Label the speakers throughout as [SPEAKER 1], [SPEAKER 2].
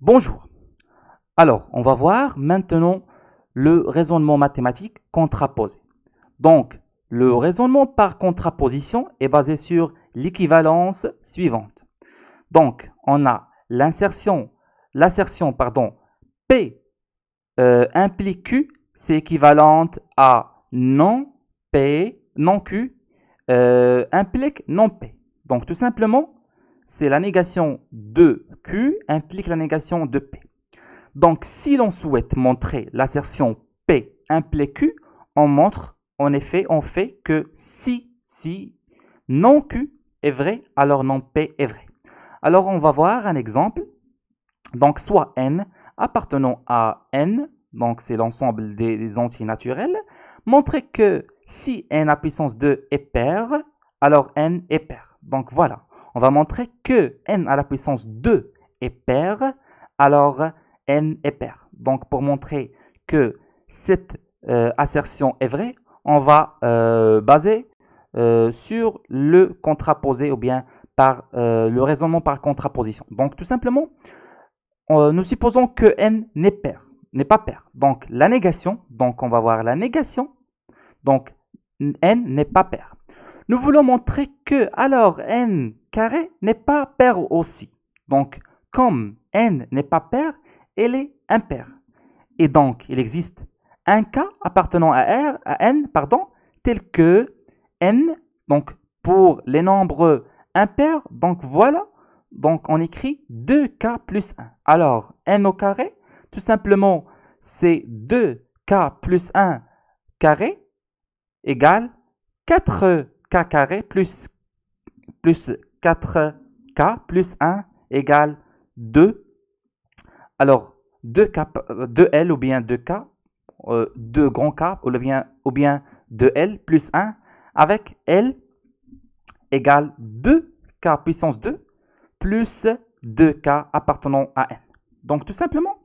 [SPEAKER 1] Bonjour. Alors, on va voir maintenant le raisonnement mathématique contraposé. Donc, le raisonnement par contraposition est basé sur l'équivalence suivante. Donc, on a l'insertion, l'assertion, pardon, P euh, implique Q, c'est équivalente à non P, non Q, euh, implique non P. Donc, tout simplement, c'est la négation de Q implique la négation de P. Donc, si l'on souhaite montrer l'assertion P implique Q, on montre, en effet, on fait que si, si non Q est vrai, alors non P est vrai. Alors, on va voir un exemple. Donc, soit N appartenant à N, donc c'est l'ensemble des, entiers naturels, montrer que si N à puissance 2 est pair, alors N est pair. Donc, voilà. On va montrer que N à la puissance 2 est pair, alors n est pair. Donc, pour montrer que cette euh, assertion est vraie, on va euh, baser euh, sur le contraposé ou bien par le raisonnement par contraposition. Donc, tout simplement, nous supposons que n n'est n'est pas pair. Donc, la négation, donc on va voir la négation. Donc, n n'est pas pair. Nous voulons montrer que alors n carré n'est pas pair aussi. Donc, comme n n'est pas pair, elle est impaire. Et donc, il existe un cas appartenant à R, à n, pardon, tel que n, donc pour les nombres impairs, donc voilà, donc on écrit 2k plus 1. Alors, n au carré, tout simplement, c'est 2k plus 1 carré égale 4k carré plus, plus 4k plus 1 égale 2 alors, 2L ou bien 2K, 2 euh, grands K ou bien, ou bien 2L plus 1 avec L égale 2K puissance 2 plus 2K appartenant à N. Donc, tout simplement.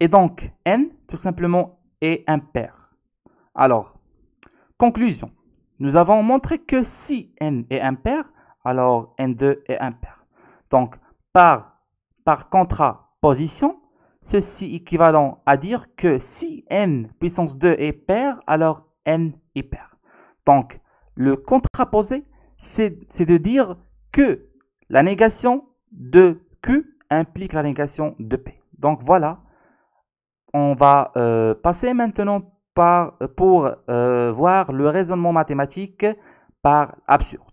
[SPEAKER 1] Et donc, N, tout simplement, est impair. Alors, conclusion. Nous avons montré que si N est impair, alors N2 est impair. Donc, par contraposition, ceci équivalent à dire que si n puissance 2 est pair, alors n est pair. Donc, le contraposé, c'est de dire que la négation de Q implique la négation de P. Donc voilà, on va euh, passer maintenant par, pour euh, voir le raisonnement mathématique par absurde.